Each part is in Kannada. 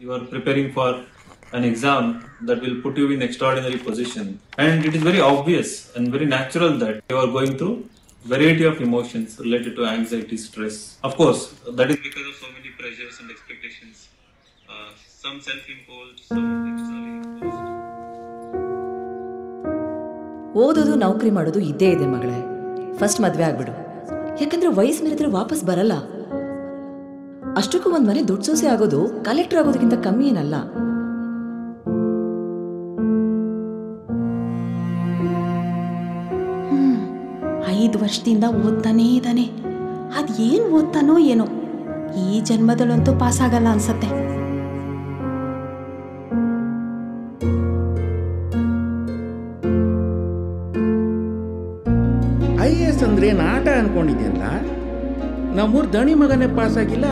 You are preparing for an exam that will put you in extraordinary position. And it is very obvious and very natural that you are going through variety of emotions related to anxiety, stress. Of course, that is because of so many pressures and expectations. Uh, some self-imposed, some externally imposed. ಓದೋದು ನೌಕರಿ ಮಾಡೋದು ಇದ್ದೇ ಇದೆ ಮಗಳೇ ಫಸ್ಟ್ ಮದುವೆ ಆಗ್ಬಿಡು ಯಾಕಂದ್ರೆ ವಯಸ್ಸು ಮೀರಿದ್ರೆ ವಾಪಸ್ ಬರಲ್ಲ ಅಷ್ಟಕ್ಕೂ ಒಂದ್ ಮನೆ ದುಡ್ಡು ಸೊಸೆ ಆಗೋದು ಕಲೆಕ್ಟರ್ ಆಗೋದಕ್ಕಿಂತ ಕಮ್ಮಿ ಏನಲ್ಲ. ಐದು ವರ್ಷದಿಂದ ಓದ್ತಾನೇ ಇದ್ದಾನೆ. ಅದ್ ಏನ್ ಓದ್ತಾನೋ ಏನೋ. ಈ ಜನ್ಮದಲ್ಲಂತೂ ಪಾಸ್ ಆಗಲ್ಲ ಅನ್ಸತ್ತೆ. ಐ ಎಸ್ ಅಂದ್ರೆ ನಾಟ ಅನ್ಕೊಂಡಿದ್ಯಲ್ಲ? ನಮ್ಮೂರ್ ದಣಿ ಮಗನೇ ಪಾಸ್ ಆಗಿಲ್ಲ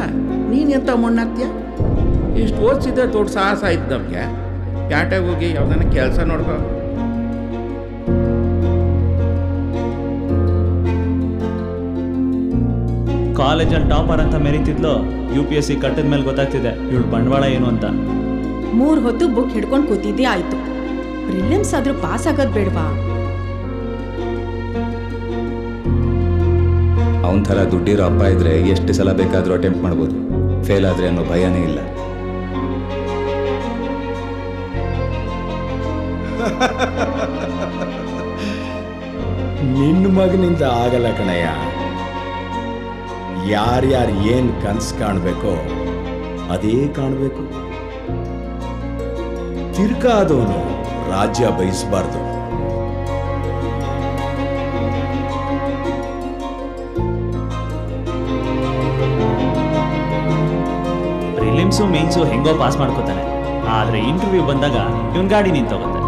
ನೀನ್ ಎಂತ ಮಣ್ಣಾಗ್ತೀಯ ಇಷ್ಟು ಓದಿಸಿದ್ರೆ ದೊಡ್ಡ ಸಾಹಸ ಆಯ್ತು ನಮಗೆ. ಪ್ಯಾಟೆಗೆ ಹೋಗಿ ಯಾವ್ದಾನ ಕೆಲಸ ನೋಡ್ಕೋ. ಕಾಲೇಜಲ್ಲಿ ಟಾಪರ್ ಅಂತ ಮೆರಿತಿದ್ಲು ಯು ಪಿ ಎಸ್ ಸಿ ಕಟ್ಟಿದ ಮೇಲೆ ಗೊತ್ತಾಗ್ತಿದೆ ಇವಳು ಬಂಡವಾಳ ಏನು ಅಂತ. ಮೂರು ಹೊತ್ತು ಬುಕ್ ಹಿಡ್ಕೊಂಡು ಕೂತಿದ್ದೆ ಆಯ್ತು. ಪ್ರಿಲಿಮ್ಸ್ ಆದ್ರೂ ಪಾಸ್ ಆಗೋದ್ ಬೇಡ್ವಾ? ಅವನ ಥರ ದುಡ್ಡಿರೋ ಅಪ್ಪ ಇದ್ರೆ ಎಷ್ಟು ಸಲ ಬೇಕಾದರೂ ಅಟೆಂಪ್ಟ್ ಮಾಡ್ಬೋದು. ಫೇಲ್ ಆದರೆ ಅನ್ನೋ ಭಯನೇ ಇಲ್ಲ. ನಿನ್ನ ಮಗನಿಂದ ಆಗಲ್ಲ ಕಣಯ್ಯ. ಯಾರ್ಯಾರು ಏನ್ ಕನಸು ಕಾಣಬೇಕೋ ಅದೇ ಕಾಣಬೇಕು. ತಿರ್ಕಾದವನು ರಾಜ್ಯ ಬಯಸಬಾರ್ದು. ಪ್ರಿಲಿಮ್ಸು ಮೇನ್ಸು ಹೆಂಗೋ ಪಾಸ್ ಮಾಡ್ಕೋತಾನೆ. ಆದ್ರೆ ಇಂಟರ್ವ್ಯೂ ಬಂದಾಗ ಇವನ್ ಗಾಡಿ ನಿಂತೋಗುತ್ತೆ.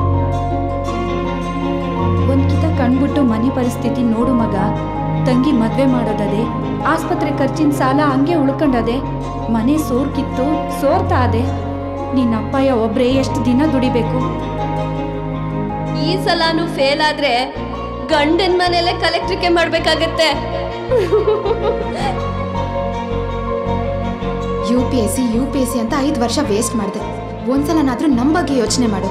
ಒಂದ್ಕಿತ ಕಣ್ಬಿಟ್ಟು ಮನೆ ಪರಿಸ್ಥಿತಿ ನೋಡು ಮಗ. ತಂಗಿ ಮದ್ವೆ ಮಾಡೋದದೆ ಆಸ್ಪತ್ರೆ ಖರ್ಚಿನ ಸಾಲ ಹಂಗೆ ಉಳ್ಕೊಂಡದೆ ಮನೆ ಸೋರ್ಕಿತ್ತು ಸೋರ್ತಾ ಅದೆ. ನಿನ್ನ ಅಪ್ಪಯ್ಯ ಒಬ್ರೇ ಎಷ್ಟು ದಿನ ದುಡಿಬೇಕು? ಈ ಸಲಾನು ಫೇಲ್ ಆದ್ರೆ ಗಂಡನ್ ಮನೇಲೆ ಕಲೆಕ್ಟ್ರಿಕೆ ಮಾಡ್ಬೇಕಾಗತ್ತೆ. U P S C, U P S C ಅಂತ ಐದು ವರ್ಷ ವೇಸ್ಟ್ ಮಾಡಿದೆ. ಒಂದ್ಸಲನಾದ್ರೂ ನಮ್ಮ ಬಗ್ಗೆ ಯೋಚನೆ ಮಾಡು.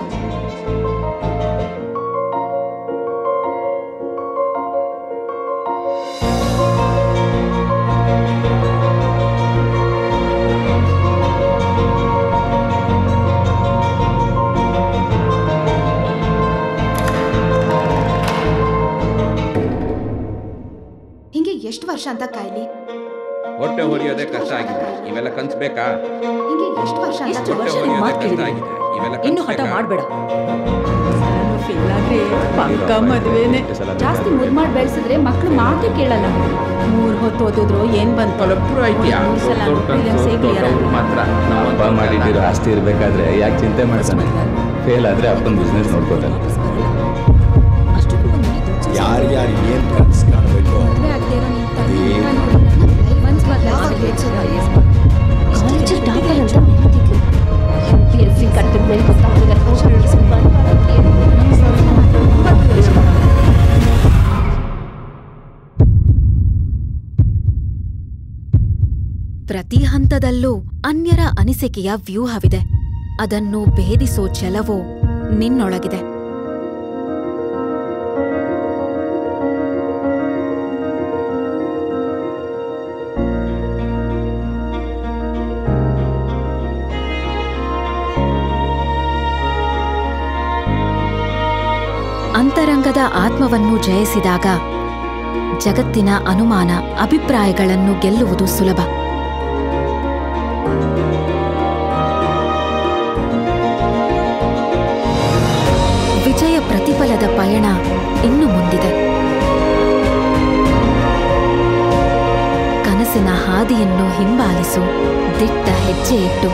ಎಷ್ಟು ವರ್ಷ ಅಂತ ಕಾಯ್ಲಿ? ಹೊಟ್ಟೆ ಹೊರಿಯೋದೇ ಕಷ್ಟ ಆಗಿದೆ. ಇವೆಲ್ಲ ಕನ್ಸ್ಬೇಕಾ? ಬೇಕಾ ಎಷ್ಟು ವರ್ಷ ಅಂತ ಎಷ್ಟು ವರ್ಷ ನಿನ್ ಮಾತು ಇವೆಲ್ಲ ಇನ್ನು ಹಠ ಮಾಡಬೇಡ. ಮಾಡ್ಬೇಡ ಫೇಲ್ ಆದ್ರೆ ಪಕ್ಕ ಮದ್ವೆನೆ. ಸಲ ಜಾಸ್ತಿ ಮುದ್ ಮಾಡಿ ಬೆಳೆಸಿದ್ರೆ ಮಕ್ಳು ಮಾತೇ ಕೇಳಲ್ಲ. ಮೂರ್ ಹೊತ್ತು ಓದಿದ್ರು ಏನ್ ಬಂತು? ಕನ್ಸು? ಮಾತ್ರ. ಅಪ್ಪ ಮಾಡಿಟ್ಟಿರೋ ಆಸ್ತಿ ಇರಬೇಕಾದ್ರೆ ಯಾಕೆ ಚಿಂತೆ ಮಾಡ್ತಾನೆ? ಫೇಲ್ ಆದ್ರೆ ಅಪ್ಪನ ಬಿಸ್ನೆಸ್ ನೋಡ್ಕೋತಾನೆ. ಯಾರ್ಯಾರು ಏನ್ ಪ್ರತಿ ಹಂತದಲ್ಲೂ ಅನ್ಯರ ಅನಿಸಿಕೆಯ ವ್ಯೂಹವಿದೆ. ಅದನ್ನು ಭೇದಿಸೋ ಛಲವೋ ನಿನ್ನೊಳಗಿದೆ. ಅಂತರಂಗದ ಆತ್ಮವನ್ನು ಜಯಿಸಿದಾಗ ಜಗತ್ತಿನ ಅನುಮಾನ, ಅಭಿಪ್ರಾಯಗಳನ್ನು ಗೆಲ್ಲುವುದು ಸುಲಭ. ಪ್ರತಿಫಲದ ಪಯಣ ಇನ್ನು ಮುಂದಿದೆ. ಕನಸಿನ ಹಾದಿಯನ್ನು ಹಿಂಬಾಲಿಸು ದಿಟ್ಟ ಹೆಜ್ಜೆ ಇಟ್ಟು